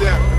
Yeah.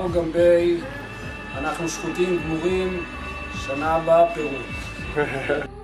שמו גם ביי, אנחנו שחוטים גמורים, שנה הבאה פירוט.